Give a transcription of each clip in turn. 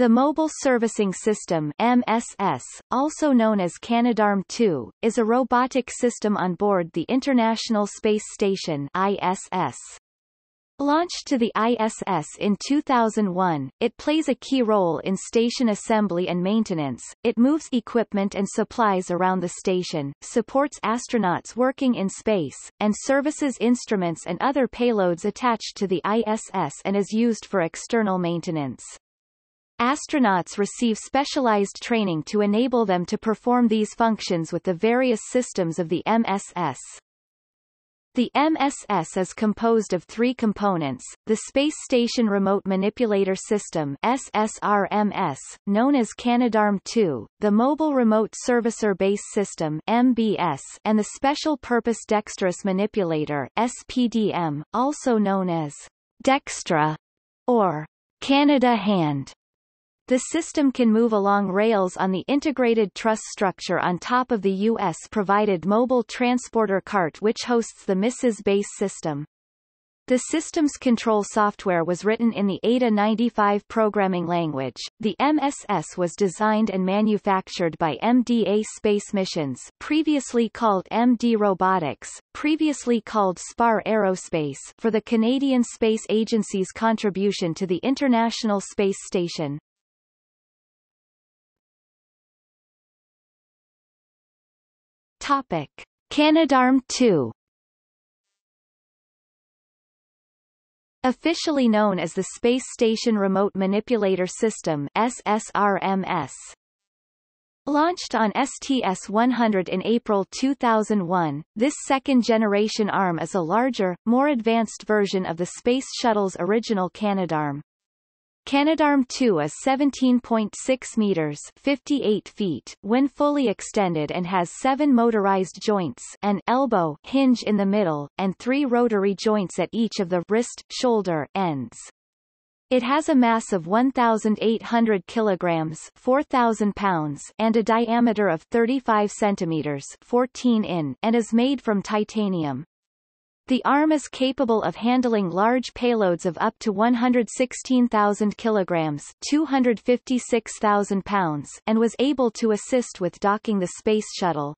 The Mobile Servicing System MSS, also known as Canadarm2, is a robotic system on board the International Space Station ISS. Launched to the ISS in 2001, it plays a key role in station assembly and maintenance. It moves equipment and supplies around the station, supports astronauts working in space, and services instruments and other payloads attached to the ISS and is used for external maintenance. Astronauts receive specialized training to enable them to perform these functions with the various systems of the MSS. The MSS is composed of three components, the Space Station Remote Manipulator System SSRMS, known as Canadarm2, the Mobile Remote Servicer Base System MBS, and the Special Purpose Dexterous Manipulator SPDM, also known as Dextre or Canada Hand. The system can move along rails on the integrated truss structure on top of the U.S.-provided mobile transporter cart which hosts the MISSES base system. The system's control software was written in the Ada 95 programming language. The MSS was designed and manufactured by MDA Space Missions, previously called MD Robotics, previously called SPAR Aerospace, for the Canadian Space Agency's contribution to the International Space Station. Topic. Canadarm2 Officially known as the Space Station Remote Manipulator System SSRMS. Launched on STS-100 in April 2001, this second-generation ARM is a larger, more advanced version of the Space Shuttle's original Canadarm. Canadarm2 is 17.6 meters 58 feet when fully extended and has seven motorized joints an elbow hinge in the middle, and three rotary joints at each of the wrist, shoulder ends. It has a mass of 1,800 kilograms 4,000 pounds and a diameter of 35 centimeters 14 in and is made from titanium. The arm is capable of handling large payloads of up to 116,000 kilograms 256,000 pounds and was able to assist with docking the Space Shuttle.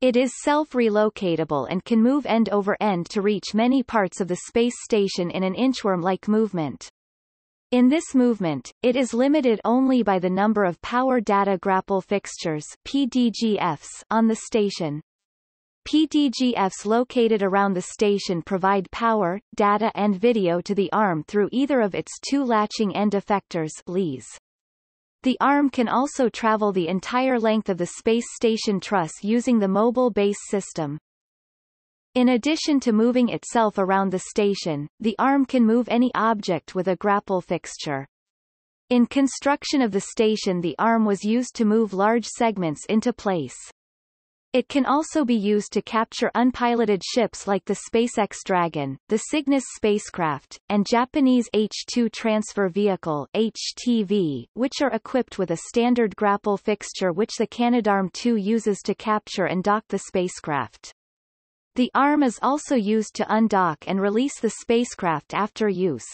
It is self-relocatable and can move end over end to reach many parts of the space station in an inchworm-like movement. In this movement, it is limited only by the number of Power Data Grapple Fixtures PDGFs on the station. PDGFs located around the station provide power, data and video to the ARM through either of its two latching end effectors LEEs. The ARM can also travel the entire length of the space station truss using the mobile base system. In addition to moving itself around the station, the ARM can move any object with a grapple fixture. In construction of the station the ARM was used to move large segments into place. It can also be used to capture unpiloted ships like the SpaceX Dragon, the Cygnus spacecraft, and Japanese H-2 Transfer Vehicle HTV, which are equipped with a standard grapple fixture which the Canadarm2 uses to capture and dock the spacecraft. The arm is also used to undock and release the spacecraft after use.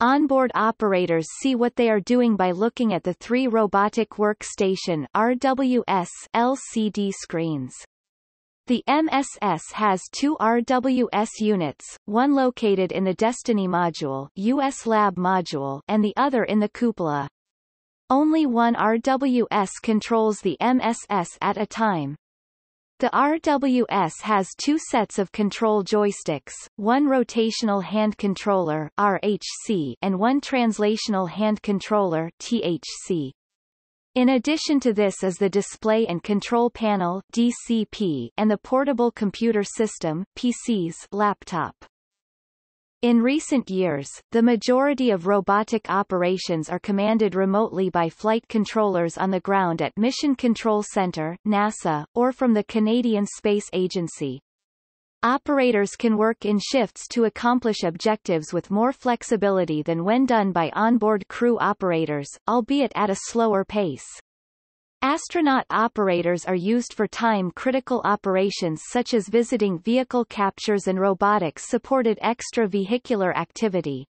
Onboard operators see what they are doing by looking at the three Robotic Workstation RWS LCD screens. The MSS has two RWS units, one located in the Destiny module, US Lab module, and the other in the cupola. Only one RWS controls the MSS at a time. The RWS has two sets of control joysticks, one rotational hand controller RHC and one translational hand controller THC. In addition to this is the Display and Control Panel DCP and the Portable Computer System PCS laptop. In recent years, the majority of robotic operations are commanded remotely by flight controllers on the ground at Mission Control Center NASA, or from the Canadian Space Agency. Operators can work in shifts to accomplish objectives with more flexibility than when done by onboard crew operators, albeit at a slower pace. Astronaut operators are used for time-critical operations such as visiting vehicle captures and robotics-supported extravehicular activity.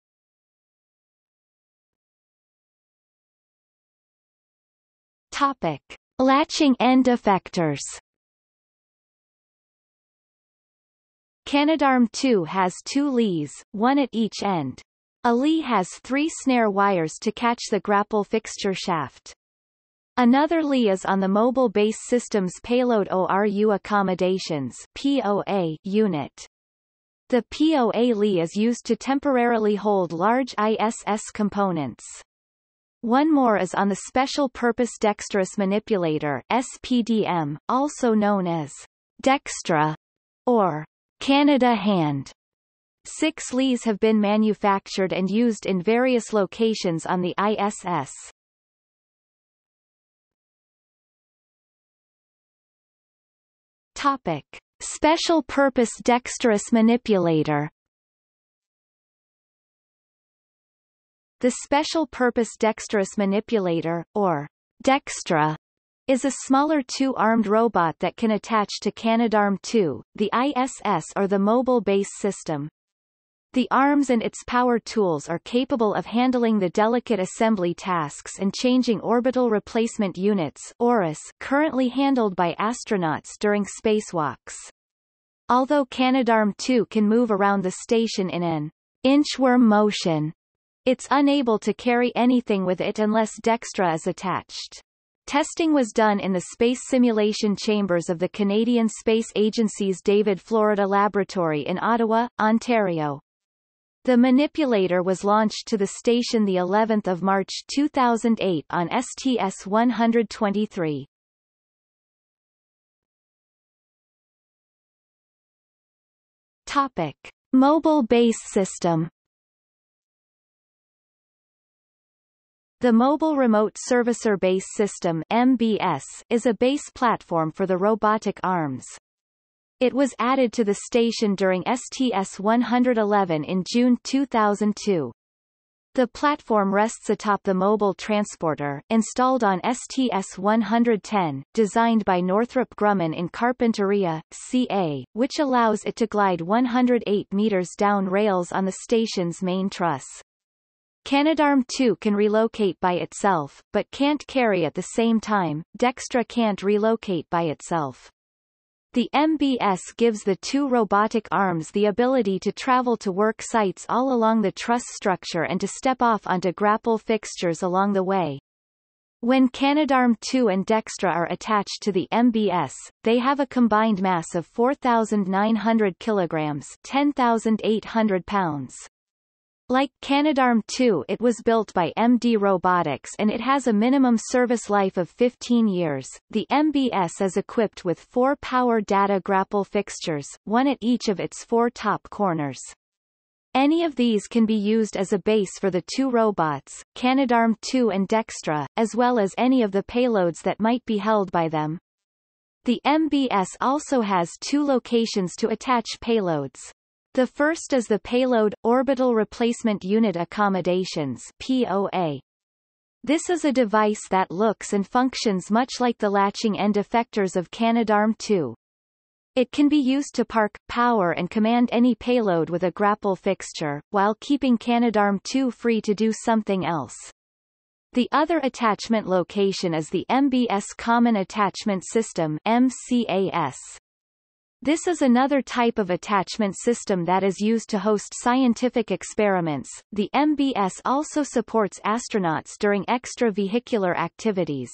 Topic. Latching end effectors Canadarm2 has two LEEs, one at each end. A LEE has three snare wires to catch the grapple fixture shaft. Another LEE is on the Mobile Base Systems Payload ORU Accommodations POA unit. The POA LEE is used to temporarily hold large ISS components. One more is on the Special Purpose Dexterous Manipulator SPDM, also known as Dextre or Canada Hand. Six LEEs have been manufactured and used in various locations on the ISS. Topic. Special Purpose Dexterous Manipulator The Special Purpose Dexterous Manipulator, or Dextre, is a smaller two-armed robot that can attach to Canadarm2, the ISS or the Mobile Base System. The arms and its power tools are capable of handling the delicate assembly tasks and changing orbital replacement units ORUs currently handled by astronauts during spacewalks. Although Canadarm2 can move around the station in an inchworm motion, it's unable to carry anything with it unless Dextre is attached. Testing was done in the space simulation chambers of the Canadian Space Agency's David Florida Laboratory in Ottawa, Ontario. The manipulator was launched to the station the 11th of March 2008 on STS-123. Topic: Mobile Base System The Mobile Remote Servicer Base System MBS is a base platform for the robotic arms. It was added to the station during STS-111 in June 2002. The platform rests atop the mobile transporter, installed on STS-110, designed by Northrop Grumman in Carpinteria, CA, which allows it to glide 108 meters down rails on the station's main truss. Canadarm2 can relocate by itself, but can't carry at the same time, Dextre can't relocate by itself. The MBS gives the two robotic arms the ability to travel to work sites all along the truss structure and to step off onto grapple fixtures along the way. When Canadarm2 and Dextre are attached to the MBS, they have a combined mass of 4,900 kilograms 10,800 pounds. Like Canadarm2 it was built by MD Robotics and it has a minimum service life of 15 years. The MBS is equipped with four power data grapple fixtures, one at each of its four top corners. Any of these can be used as a base for the two robots, Canadarm2 and Dextre, as well as any of the payloads that might be held by them. The MBS also has two locations to attach payloads. The first is the Payload Orbital Replacement Unit Accommodations POA. This is a device that looks and functions much like the latching end effectors of Canadarm2. It can be used to park, power and command any payload with a grapple fixture, while keeping Canadarm2 free to do something else. The other attachment location is the MBS Common Attachment System MCAS. This is another type of attachment system that is used to host scientific experiments. The MBS also supports astronauts during extravehicular activities.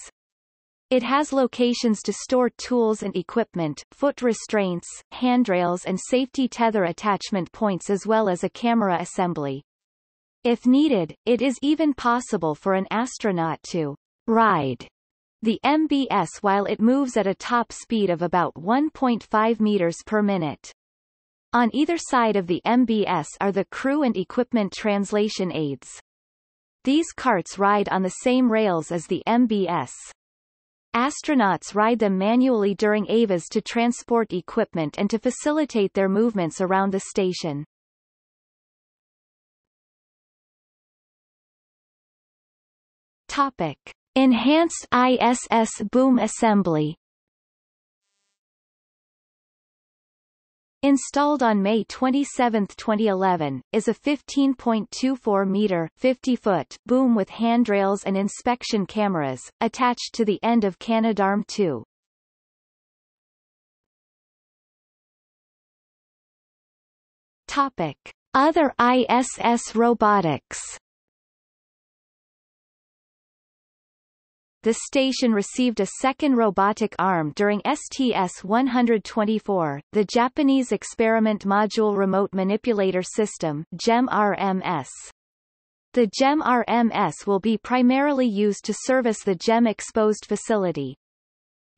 It has locations to store tools and equipment, foot restraints, handrails and safety tether attachment points as well as a camera assembly. If needed, it is even possible for an astronaut to ride the MBS while it moves at a top speed of about 1.5 meters per minute. On either side of the MBS are the crew and equipment translation aids. These carts ride on the same rails as the MBS. Astronauts ride them manually during EVAs to transport equipment and to facilitate their movements around the station. Topic. Enhanced ISS boom assembly Installed on May 27, 2011, is a 15.24-meter 50-foot boom with handrails and inspection cameras, attached to the end of Canadarm2. Topic. Other ISS robotics The station received a second robotic arm during STS-124, the Japanese Experiment Module Remote Manipulator System JEM-RMS. The JEM-RMS will be primarily used to service the GEM exposed facility.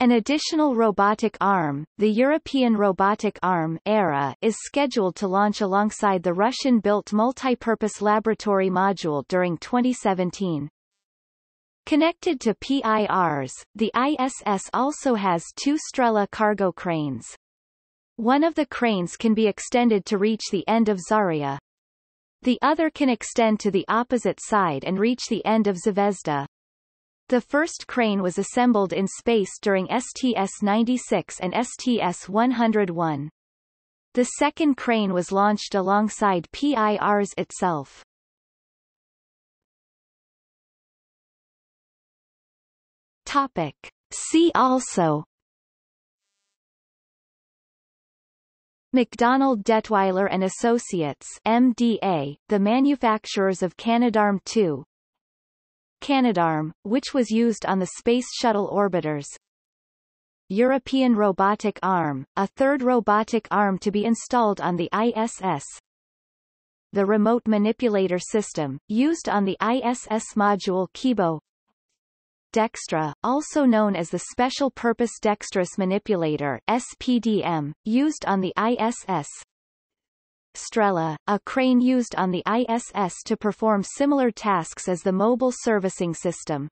An additional robotic arm, the European Robotic Arm ERA, is scheduled to launch alongside the Russian-built multipurpose laboratory module during 2017. Connected to Pirs, the ISS also has two Strela cargo cranes. One of the cranes can be extended to reach the end of Zarya. The other can extend to the opposite side and reach the end of Zvezda. The first crane was assembled in space during STS-96 and STS-101. The second crane was launched alongside Pirs itself. Topic. See also. MacDonald Dettwiler and Associates MDA, the manufacturers of Canadarm2 Canadarm, which was used on the Space Shuttle orbiters. European Robotic Arm, a third robotic arm to be installed on the ISS the Remote Manipulator System, used on the ISS module Kibo Dextre, also known as the Special Purpose Dexterous Manipulator SPDM, used on the ISS. Strela, a crane used on the ISS to perform similar tasks as the Mobile Servicing System.